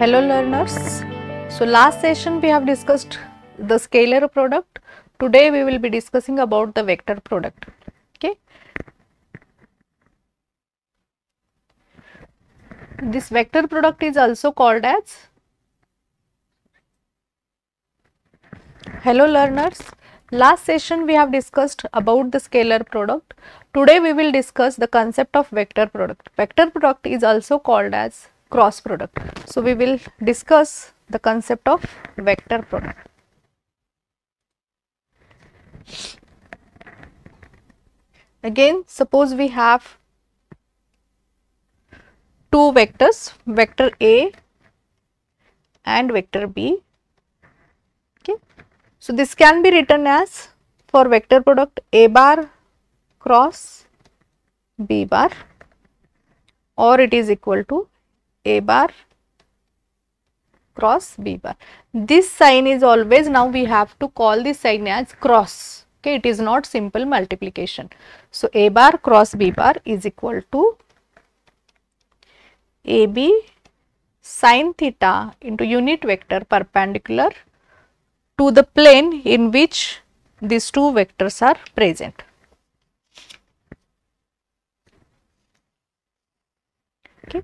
Hello learners. So last session we have discussed the scalar product. Today we will be discussing about the vector product. Okay. This vector product is also called as Hello learners. Last session we have discussed about the scalar product. Today we will discuss the concept of vector product. Vector product is also called as cross product. So we will discuss the concept of vector product. Again suppose we have two vectors vector A and vector B. Okay. So this can be written as for vector product A bar cross B bar or it is equal to A bar cross B bar. This sign is always now we have to call this sign as cross. Okay, it is not simple multiplication. So A bar cross B bar is equal to AB sine theta into unit vector perpendicular to the plane in which these two vectors are present. Okay.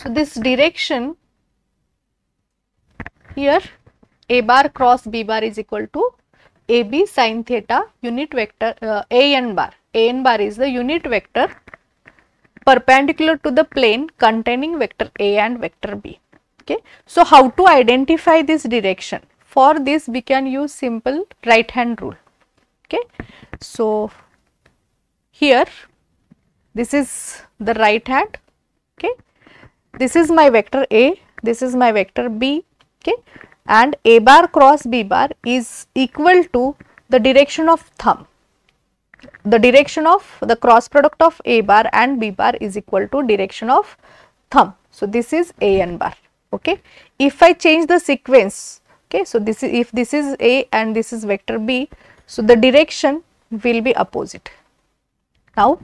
So, this direction here a bar cross b bar is equal to ab sine theta unit vector uh, a n bar. a n bar is the unit vector perpendicular to the plane containing vector a and vector b. Okay. So, how to identify this direction? For this we can use simple right hand rule. Okay. So, here this is the right hand okay this is my vector a this is my vector b okay? And a bar cross b bar is equal to the direction of thumb. The direction of the cross product of a bar and b bar is equal to direction of thumb. So this is a n bar okay? If i change the sequence okay? So this is if this is a and this is vector b so the direction will be opposite. Now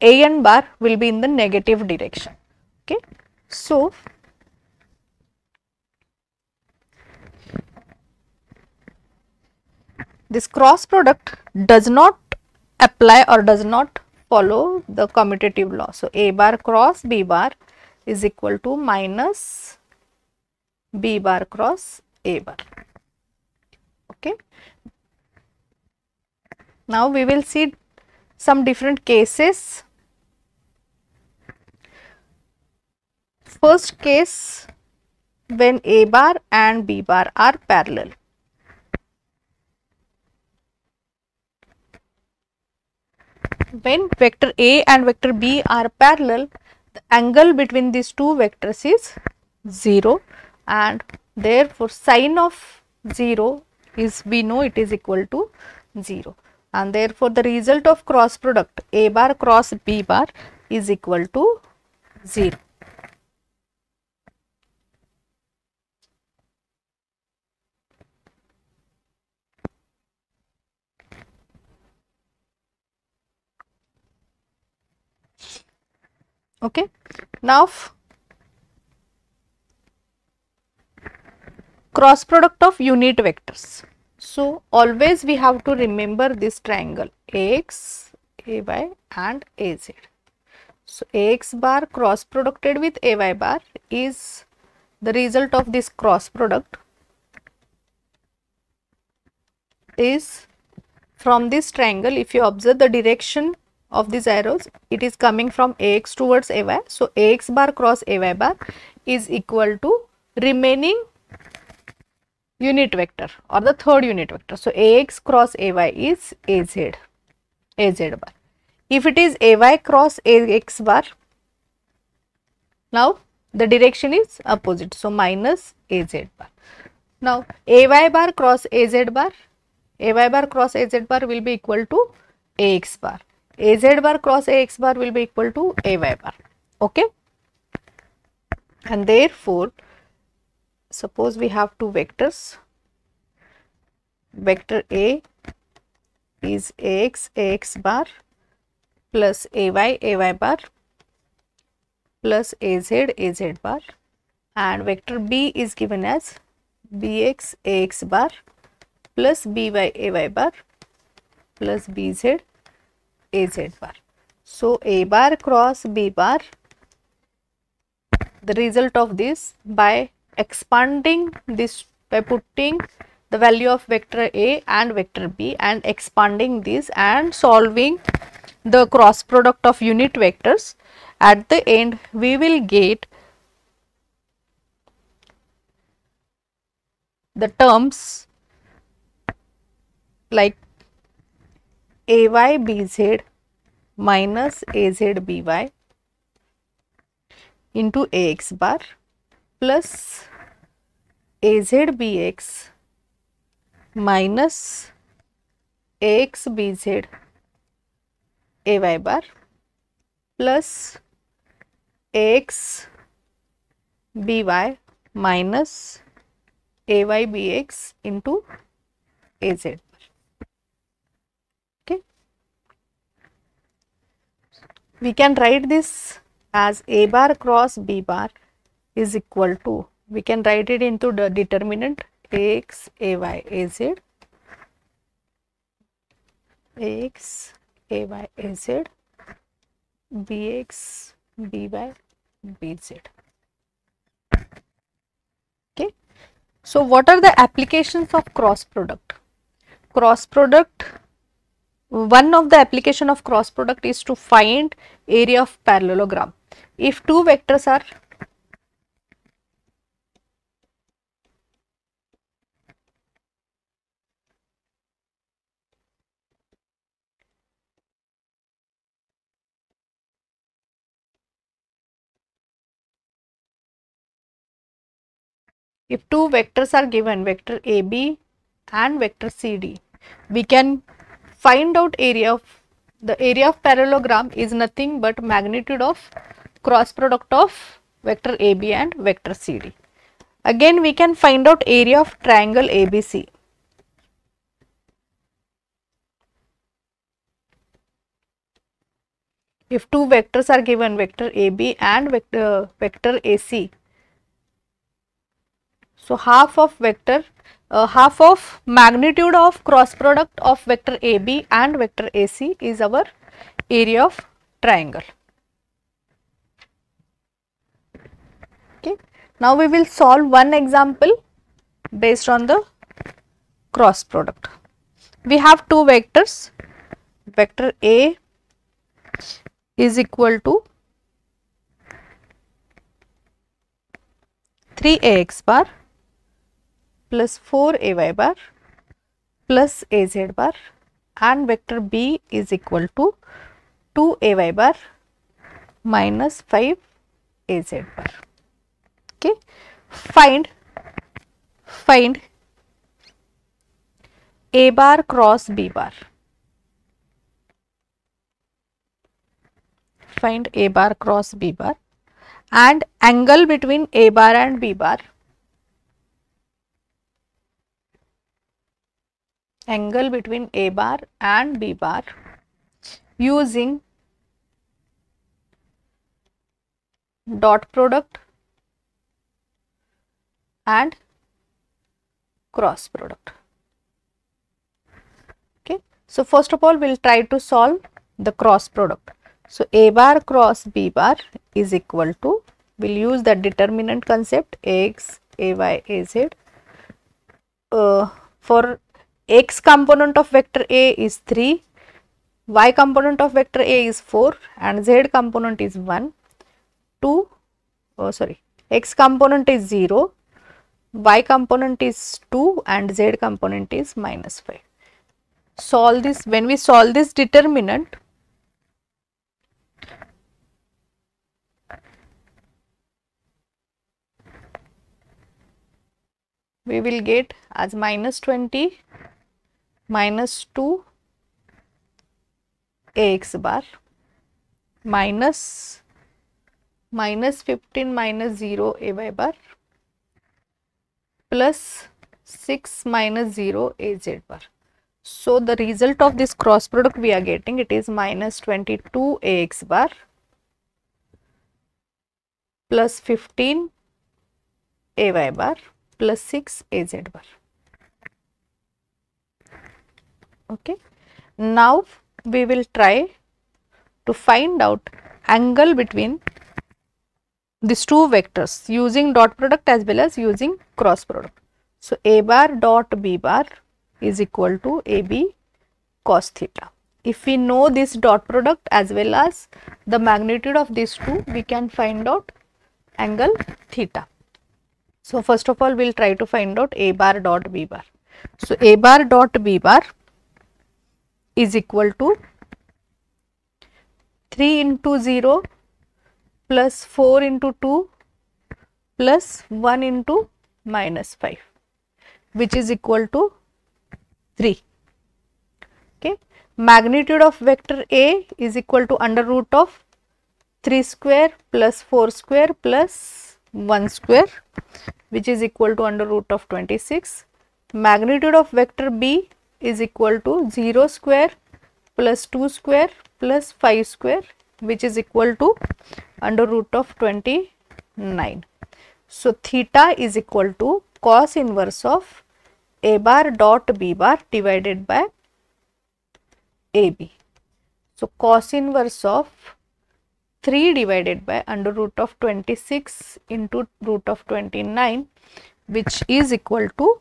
a n bar will be in the negative direction okay so this cross product does not apply or does not follow the commutative law. So a bar cross b bar is equal to minus b bar cross a bar. Okay? Now we will see some different cases first case when A bar and B bar are parallel. When vector A and vector B are parallel, the angle between these two vectors is 0 and therefore sine of 0 is we know it is equal to 0 and therefore the result of cross product A bar cross B bar is equal to 0. Okay? Now cross product of unit vectors. So always we have to remember this triangle ax ay and az so ax bar cross producted with ay bar is the result of this cross product is from this triangle. If you observe the direction of these arrows it is coming from ax towards ay so ax bar cross ay bar is equal to remaining unit vector or the third unit vector. So ax cross ay is az az bar. If it is ay cross ax bar now the direction is opposite. So minus az bar. Now ay bar cross az bar ay bar cross az bar will be equal to ax bar az bar cross ax bar will be equal to ay bar. Okay? And therefore suppose we have two vectors. Vector a is ax ax bar plus ay ay bar plus az az bar. And vector b is given as bx ax bar plus by ay bar plus bz az bar. So, a bar cross b bar the result of this by expanding this by putting the value of vector A and vector B and expanding this and solving the cross product of unit vectors at the end we will get the terms like AYBZ minus AZBY into AX bar plus AZBX minus AXBZ AY bar plus AX BY minus AYBX into AZ. We can write this as A bar cross B bar is equal to, we can write it into the determinant AX, AY, AZ, AX, AY, AZ, BX, BY, BZ. Okay. So, what are the applications of cross product? Cross product, one of the application of cross product is to find area of parallelogram. If two vectors are if two vectors are given vector AB and vector CD we can find out area of the area of parallelogram is nothing but magnitude of cross product of vector AB and vector CD. Again we can find out area of triangle ABC. If two vectors are given vector AB and vector, vector AC so, half of vector, uh, half of magnitude of cross product of vector AB and vector AC is our area of triangle. Okay. Now, we will solve one example based on the cross product. We have two vectors, vector A is equal to 3ax bar plus 4 ay bar plus az bar and vector b is equal to 2 ay bar minus 5 az bar. Okay. Find, find a bar cross b bar. Find a bar cross b bar and angle between a bar and b bar angle between A bar and B bar using dot product and cross product. Okay. So, first of all we will try to solve the cross product. So, A bar cross B bar is equal to, we will use the determinant concept Ax, Ay, Az. Uh, for x component of vector A is 3, y component of vector A is 4 and z component is 1, 2, oh sorry, x component is 0, y component is 2 and z component is minus 5. Solve this, when we solve this determinant, we will get as minus 20 minus 2 ax bar minus minus 15 minus 0 ay bar plus 6 minus 0 az bar. So, the result of this cross product we are getting it is minus 22 ax bar plus 15 ay bar plus 6 az bar. Okay. Now we will try to find out angle between these two vectors using dot product as well as using cross product. So, a bar dot b bar is equal to ab cos theta. If we know this dot product as well as the magnitude of these two, we can find out angle theta. So, first of all, we will try to find out a bar dot b bar. So, a bar dot b bar is equal to 3 into 0 plus 4 into 2 plus 1 into minus 5 which is equal to 3. Okay. Magnitude of vector A is equal to under root of 3 square plus 4 square plus 1 square which is equal to under root of 26. Magnitude of vector B is equal to 0 square plus 2 square plus 5 square which is equal to under root of 29. So, theta is equal to cos inverse of a bar dot b bar divided by ab. So, cos inverse of 3 divided by under root of 26 into root of 29 which is equal to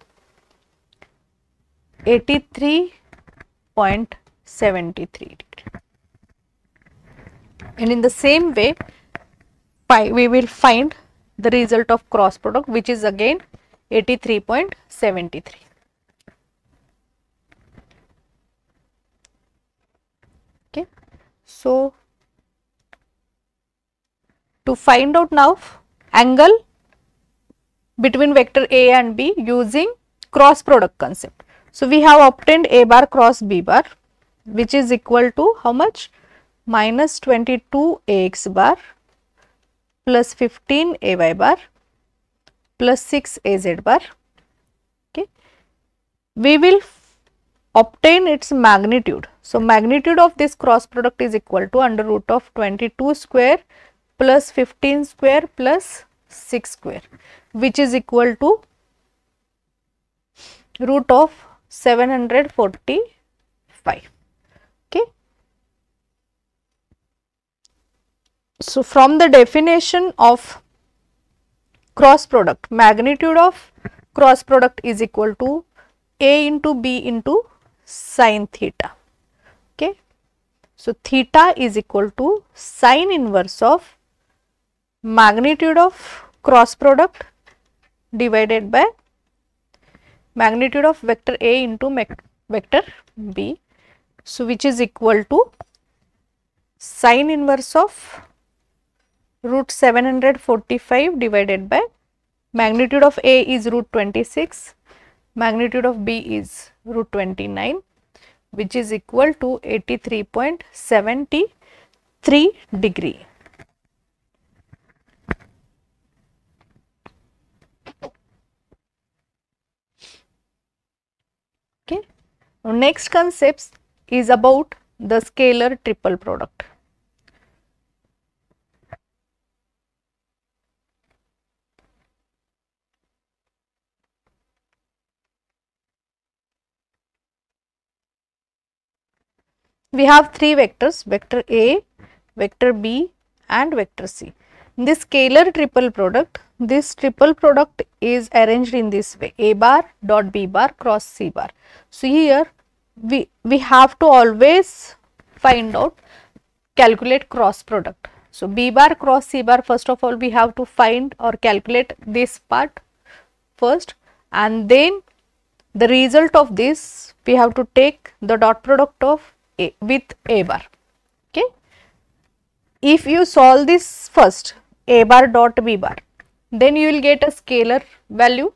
83.73 degree. And in the same way, pi we will find the result of cross product which is again 83.73. Okay. So, to find out now angle between vector A and B using cross product concept. So, we have obtained A bar cross B bar which is equal to how much? Minus 22 AX bar plus 15 AY bar plus 6 AZ bar. Okay. We will obtain its magnitude. So, magnitude of this cross product is equal to under root of 22 square plus 15 square plus 6 square which is equal to root of 745 okay. So from the definition of cross product magnitude of cross product is equal to a into b into sine theta. Okay. So theta is equal to sine inverse of magnitude of cross product divided by magnitude of vector A into vector B. So, which is equal to sine inverse of root 745 divided by magnitude of A is root 26, magnitude of B is root 29 which is equal to 83.73 degree. Next concepts is about the scalar triple product. We have three vectors, vector A, vector B and vector C. This scalar triple product, this triple product is arranged in this way a bar dot b bar cross c bar. So, here we, we have to always find out calculate cross product. So, b bar cross c bar first of all we have to find or calculate this part first and then the result of this we have to take the dot product of a with a bar. Okay. If you solve this first a bar dot b bar then you will get a scalar value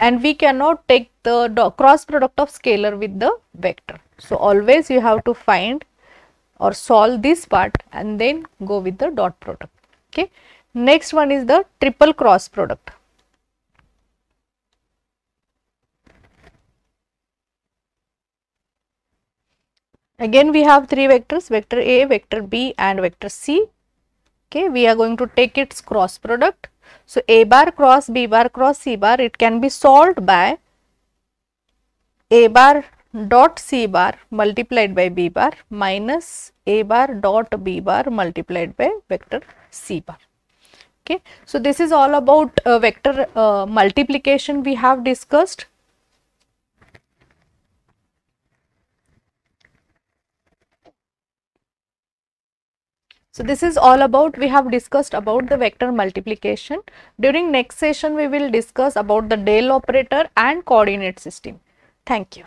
and we cannot take the cross product of scalar with the vector. So, always you have to find or solve this part and then go with the dot product. Okay. Next one is the triple cross product. Again we have three vectors vector A, vector B and vector C. Okay, we are going to take its cross product So, A bar cross B bar cross C bar it can be solved by A bar dot C bar multiplied by B bar minus A bar dot B bar multiplied by vector C bar. Okay. So, this is all about uh, vector uh, multiplication we have discussed. So, this is all about we have discussed about the vector multiplication. During next session we will discuss about the del operator and coordinate system. Thank you.